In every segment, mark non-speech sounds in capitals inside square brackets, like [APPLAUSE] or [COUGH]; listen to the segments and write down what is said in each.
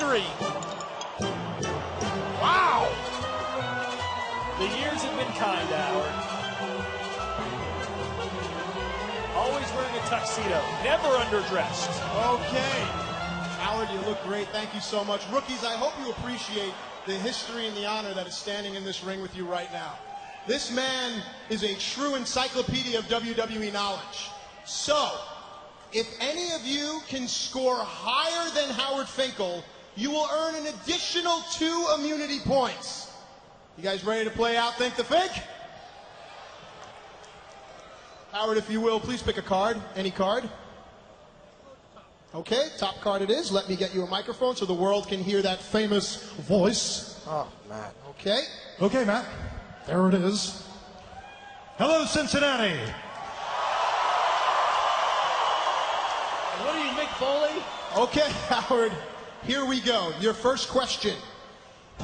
history. Wow! The years have been kind, Howard. Always wearing a tuxedo, never underdressed. Okay. Howard, you look great. Thank you so much. Rookies, I hope you appreciate the history and the honor that is standing in this ring with you right now. This man is a true encyclopedia of WWE knowledge. So, if any of you can score higher than Howard Finkel, you will earn an additional two immunity points. You guys ready to play out Think the Fink? Howard, if you will, please pick a card. Any card? Okay, top card it is. Let me get you a microphone so the world can hear that famous voice. Oh, Matt. Okay. Okay, Matt. There it is. Hello, Cincinnati. What are you, Mick Foley? Okay, [LAUGHS] Howard, here we go. Your first question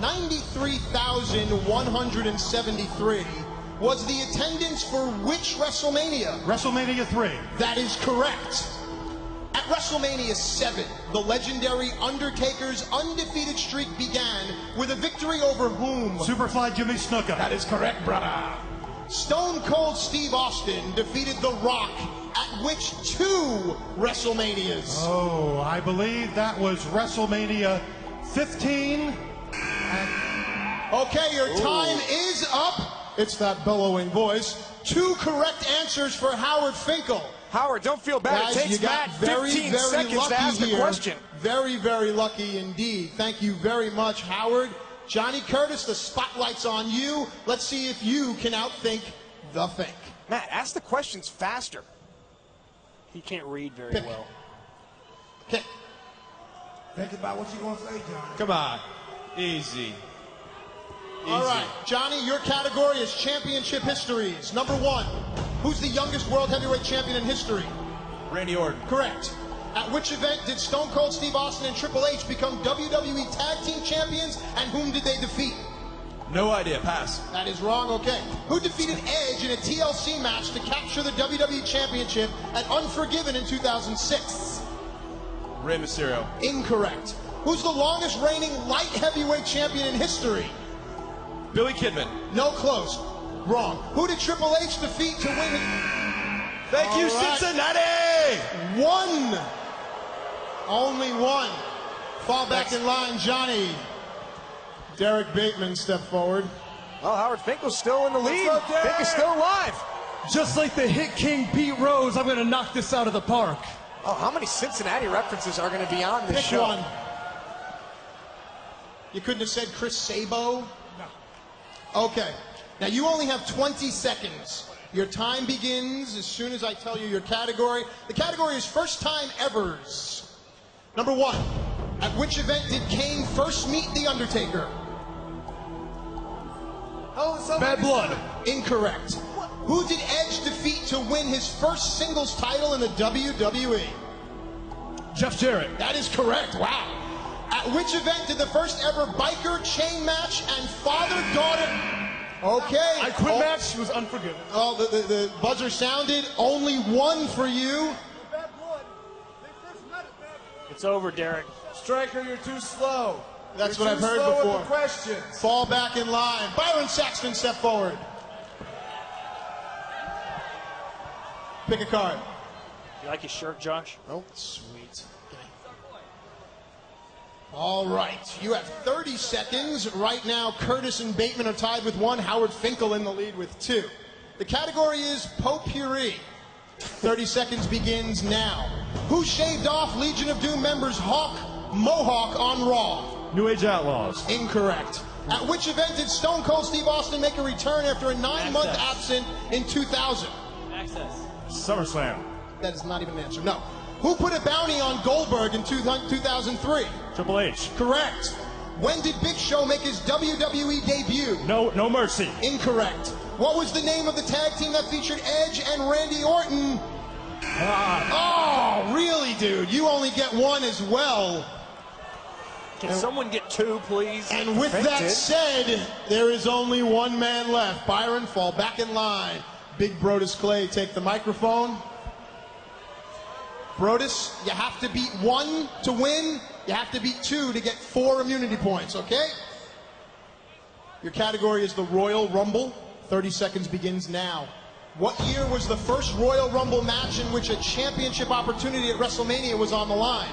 93,173 was the attendance for which WrestleMania? WrestleMania 3. That is correct. At WrestleMania 7, the legendary Undertaker's undefeated streak began with a victory over whom? Superfly Jimmy Snuka. That is correct, brother. Stone Cold Steve Austin defeated The Rock at which two WrestleManias? Oh, I believe that was WrestleMania 15. Okay, your time is up. It's that bellowing voice. Two correct answers for Howard Finkel. Howard, don't feel bad. Guys, it takes you got Matt very, 15 very seconds lucky to ask here. a question. Very, very lucky indeed. Thank you very much, Howard. Johnny Curtis, the spotlight's on you. Let's see if you can outthink the Fink. Matt, ask the questions faster. He can't read very Pick. well. Okay. Think about what you gonna say, Johnny. Come on. Easy. All right, Johnny, your category is championship histories. Number one, who's the youngest world heavyweight champion in history? Randy Orton. Correct. At which event did Stone Cold Steve Austin and Triple H become WWE Tag Team Champions, and whom did they defeat? No idea. Pass. That is wrong, okay. Who defeated Edge in a TLC match to capture the WWE Championship at Unforgiven in 2006? Rey Mysterio. Incorrect. Who's the longest reigning light heavyweight champion in history? Billy Kidman. No close. Wrong. Who did Triple H defeat to win his... Thank you, All right. Cincinnati! One. Only one. Fall back in line, Johnny. Derek Bateman, step forward. Well, Howard Finkel's still in the lead. go, Derek! Fink is still alive. Just like the hit king Pete Rose, I'm going to knock this out of the park. Oh, how many Cincinnati references are going to be on this Pick show? one. You couldn't have said Chris Sabo? No. Okay. Now you only have 20 seconds. Your time begins as soon as I tell you your category. The category is first time evers. Number one. At which event did Kane first meet The Undertaker? Oh, so Bad blood. Incorrect. Who did Edge defeat to win his first singles title in the WWE? Jeff Jarrett. That is correct. Wow. At which event did the first ever biker chain match and father daughter? Okay. I quit oh, match was unforgiven. Oh, the, the, the buzzer sounded. Only one for you. It's over, Derek. Striker, you're too slow. That's You're what I've too heard slow with before. the questions. Fall back in line. Byron Saxton, step forward. Pick a card. You like your shirt, Josh? Oh, sweet. All right. You have 30 seconds. Right now, Curtis and Bateman are tied with one. Howard Finkel in the lead with two. The category is potpourri. 30 seconds begins now. Who shaved off Legion of Doom members Hawk Mohawk on Raw? New Age Outlaws. Incorrect. At which event did Stone Cold Steve Austin make a return after a nine month Access. absent in 2000? Access. SummerSlam. That is not even an answer. No. Who put a bounty on Goldberg in 2003? Triple H. Correct. When did Big Show make his WWE debut? No, no mercy. Incorrect. What was the name of the tag team that featured Edge and Randy Orton? Ah. Oh, really, dude? You only get one as well. Can someone get two, please? And with that said, there is only one man left. Byron, fall back in line. Big Brodus Clay, take the microphone. Brodus, you have to beat one to win. You have to beat two to get four immunity points, okay? Your category is the Royal Rumble. 30 seconds begins now. What year was the first Royal Rumble match in which a championship opportunity at WrestleMania was on the line?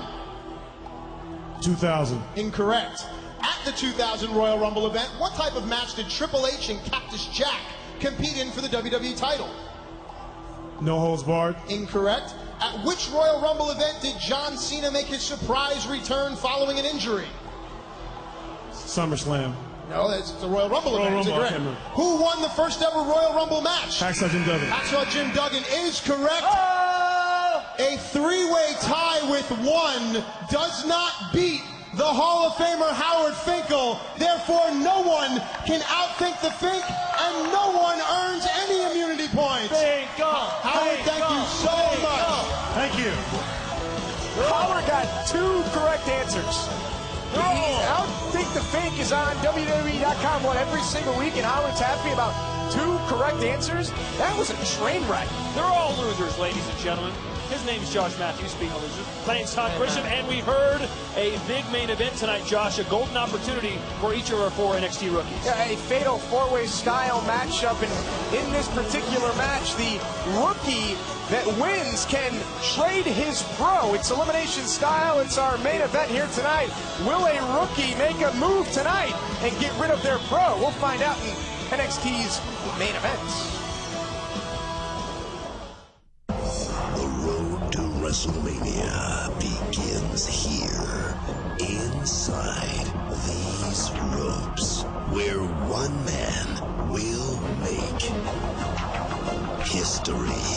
2000. Incorrect. At the 2000 Royal Rumble event, what type of match did Triple H and Cactus Jack compete in for the WWE title? No holds barred. Incorrect. At which Royal Rumble event did John Cena make his surprise return following an injury? SummerSlam. No, it's the Royal Rumble Royal event. Rumble, I Correct. Who won the first ever Royal Rumble match? Hacksaw Jim Duggan. Hacksaw Jim Duggan is correct. Oh! A three-way tie with one does not beat the Hall of Famer Howard Finkel. Therefore, no one can outthink the Fink, and no one earns any immunity points. Howard, thank you so much. Thank you. Howard got two correct answers. I think the fake is on WWE.com what every single week, and Howard's happy about two correct answers. That was a train wreck. They're all losers, ladies and gentlemen. His name's Josh Matthews, speaking of losers. My name's Todd Grisham, and we heard a big main event tonight, Josh. A golden opportunity for each of our four NXT rookies. Yeah, a fatal four-way style matchup, and in this particular match, the rookie that wins can trade his pro. It's elimination style. It's our main event here tonight. Will a rookie make a move tonight and get rid of their pro? We'll find out in NXT's main events. The road to WrestleMania begins here, inside these ropes, where one man will make history.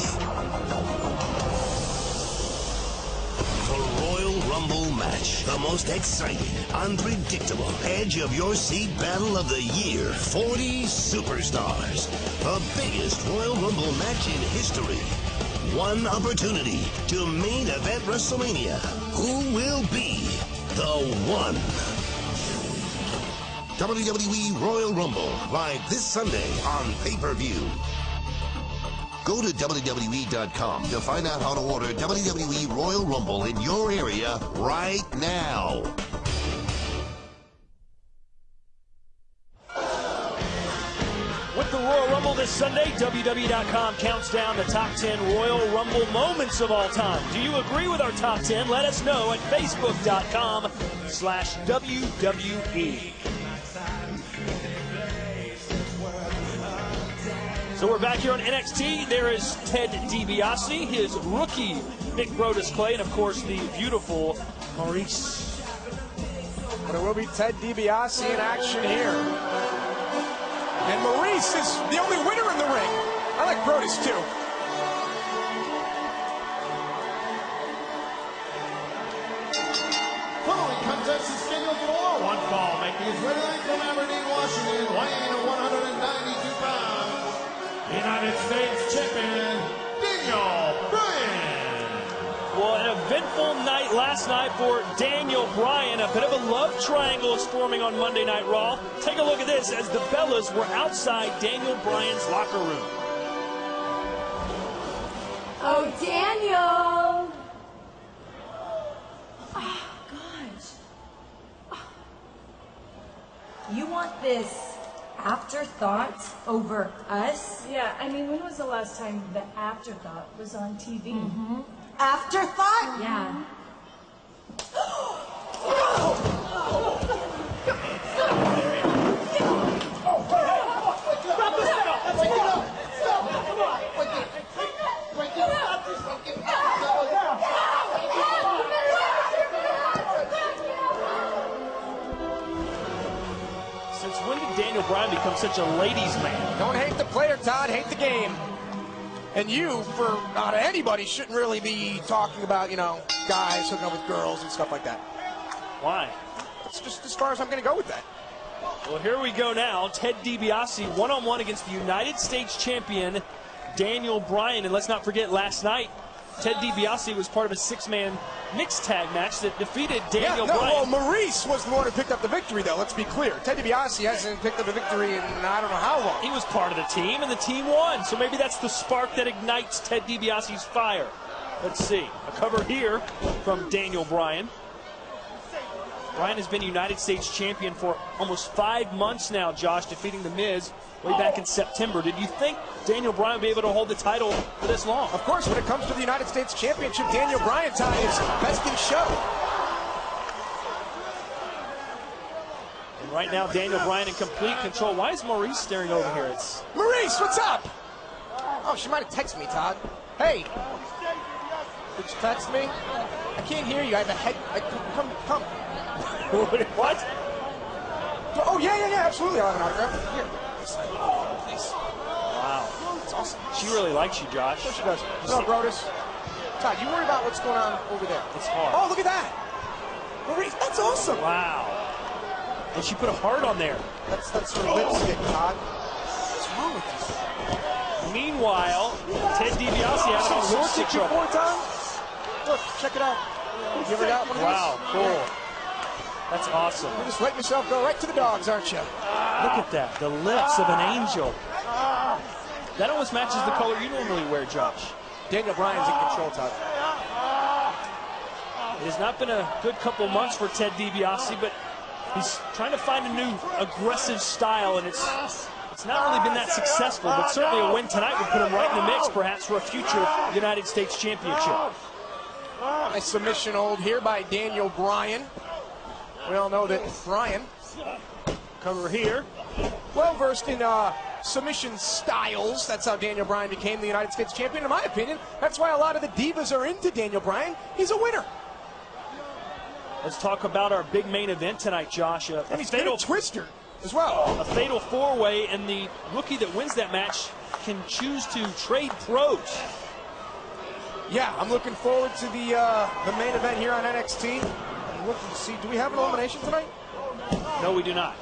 Rumble match, the most exciting, unpredictable, edge of your seat battle of the year. 40 superstars. The biggest Royal Rumble match in history. One opportunity to main event WrestleMania. Who will be the one? WWE Royal Rumble, live this Sunday on pay-per-view. Go to WWE.com to find out how to order WWE Royal Rumble in your area right now. With the Royal Rumble this Sunday, WWE.com counts down the top 10 Royal Rumble moments of all time. Do you agree with our top 10? Let us know at Facebook.com slash WWE. So we're back here on NXT. There is Ted DiBiase, his rookie Nick Brodus Clay, and of course the beautiful Maryse. But it will be Ted DiBiase in action here. And Maryse is the only winner in the ring. I like Brodus too. Following contest is scheduled for one fall, making his way to the ring from Aberdeen, Washington, weighing in at 192 pounds. United States champion, Daniel Bryan. Well, an eventful night last night for Daniel Bryan. A bit of a love triangle is forming on Monday Night Raw. Take a look at this as the Bellas were outside Daniel Bryan's locker room. Oh, Daniel! Oh, gosh. Ah. You want this afterthought over us? Yeah, I mean, when was the last time the afterthought was on TV? Mm-hmm. Afterthought? Yeah. Such a ladies' man? Don't hate the player, Todd. Hate the game. And you, for not anybody, shouldn't really be talking about, you know, guys hooking up with girls and stuff like that. Why? That's just as far as I'm going to go with that. Well, here we go now. Ted DiBiase one on one against the United States champion Daniel Bryan. And let's not forget last night, Ted DiBiase was part of a six man mixed tag match that defeated Daniel yeah, no, Bryan. well, Maryse was the one who picked up the victory, though. Let's be clear. Ted DiBiase hasn't picked up a victory in I don't know how long. He was part of the team, and the team won. So maybe that's the spark that ignites Ted DiBiase's fire. Let's see. A cover here from Daniel Bryan. Bryan has been United States champion for almost five months now, Josh, defeating The Miz way back in September. Did you think Daniel Bryan would be able to hold the title for this long? Of course, when it comes to the United States Championship, Daniel Bryan tie is best in show. And right now, Daniel Bryan in complete control. Why is Maryse staring over here? It's Maryse, what's up? Oh, she might have texted me, Todd. Hey, did you text me? I can't hear you. I have a head. I, come, come. [LAUGHS] what? Oh yeah, yeah, yeah. Absolutely, I'll have an autograph. Here. Please. Wow. It's awesome. She really likes you, Josh. Sure She does. No, Brodus. Todd, you worry about what's going on over there. It's hard. Oh, look at that. Marie, that's awesome. Wow. And she put a heart on there. That's that's her lipstick, Todd. What's wrong with you? Meanwhile, Ted DiBiase having all sorts of trouble. Look, check it out. You ever got one of Wow, these? cool. That's awesome. You're just letting yourself go right to the dogs, aren't you? Look at that. The lips of an angel. That almost matches the color you normally wear, Josh. Daniel Bryan's in control, Todd. It has not been a good couple months for Ted DiBiase, but he's trying to find a new aggressive style, and it's it's not really been that successful. But certainly a win tonight would put him right in the mix, perhaps for a future United States Championship. Nice submission hold here by Daniel Bryan. We all know that Bryan, Cover here. well versed in uh, submission styles. That's how Daniel Bryan became the United States champion, in my opinion. That's why a lot of the divas are into Daniel Bryan. He's a winner. Let's talk about our big main event tonight, Josh. A, a And he's fatal Twister as well. a fatal four-way, and the rookie that wins that match can choose to trade pros. Yeah, I'm looking forward to the uh, the main event here on NXT. I'm looking to see. Do we have an elimination tonight? No, we do not.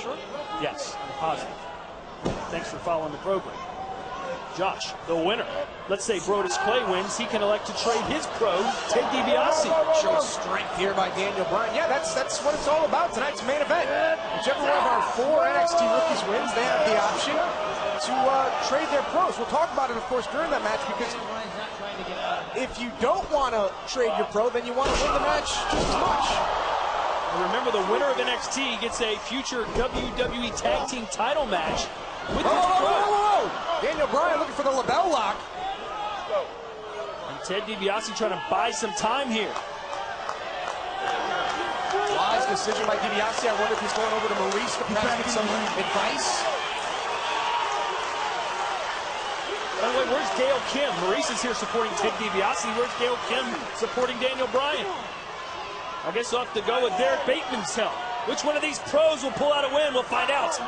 Sure. Yes, I'm positive. Thanks for following the program. Josh, the winner. Let's say Brodus Clay wins. He can elect to trade his pro, Ted DiBiase. Shows strength here by Daniel Bryan. Yeah, that's that's what it's all about tonight's main event. Whichever one of our four NXT rookies wins, they have the option to uh, trade their pros. We'll talk about it, of course, during that match because if you don't want to trade your pro, then you want to win the match just as much. And remember, the winner of NXT gets a future WWE Tag Team title match with Whoa, his whoa, whoa, pro. whoa, whoa. Daniel Bryan looking for the LeBell lock. And Ted DiBiase trying to buy some time here. Wise decision by DiBiase. I wonder if he's going over to Maryse to perhaps get some advice. By the way, where's Gail Kim? Maryse is here supporting Ted DiBiase. Where's Gail Kim supporting Daniel Bryan? I guess we'll have to go with Derek Bateman's help. Which one of these pros will pull out a win? We'll find out.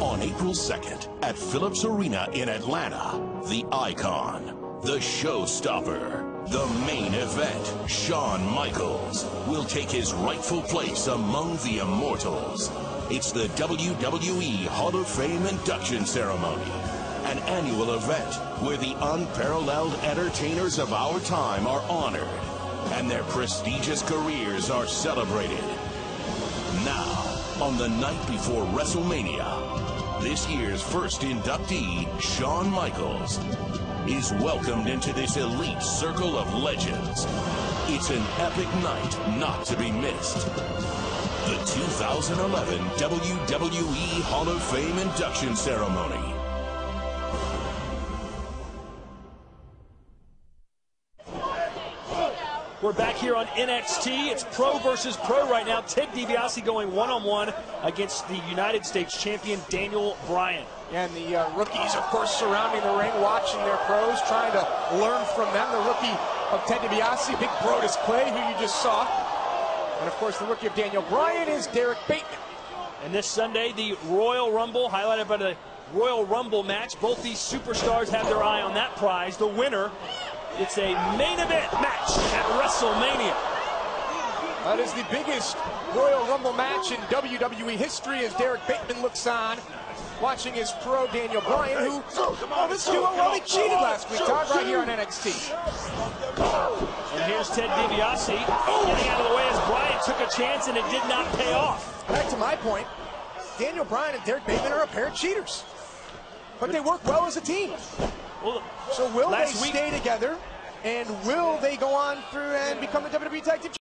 On April 2nd at Phillips Arena in Atlanta, the icon, the showstopper, the main event, Shawn Michaels, will take his rightful place among the immortals. It's the WWE Hall of Fame induction ceremony, an annual event where the unparalleled entertainers of our time are honored and their prestigious careers are celebrated. Now, on the night before WrestleMania, this year's first inductee, Shawn Michaels, is welcomed into this elite circle of legends. It's an epic night not to be missed. The 2011 WWE Hall of Fame induction ceremony. We're back here on NXT. It's pro versus pro right now. Ted DiBiase going one-on-one against the United States champion Daniel Bryan. And the uh, rookies, of course, surrounding the ring, watching their pros, trying to learn from them. The rookie of Ted DiBiase, Big Brodus Clay, who you just saw. And, of course, the rookie of Daniel Bryan is Derek Bateman. And this Sunday, the Royal Rumble, highlighted by the Royal Rumble match. Both these superstars have their eye on that prize. The winner, it's a main event match at WrestleMania. That is the biggest Royal Rumble match in WWE history as Derek Bateman looks on, watching his pro Daniel Bryan, who, oh, this duo, well, they cheated last week, Todd, right here on NXT. And here's Ted DiBiase getting out of the way as Bryan took a chance and it did not pay off. Back to my point, Daniel Bryan and Derek Bateman are a pair of cheaters. But they work well as a team. Well, So will they Last week- stay together And will they go on through and become the WWE Tag Team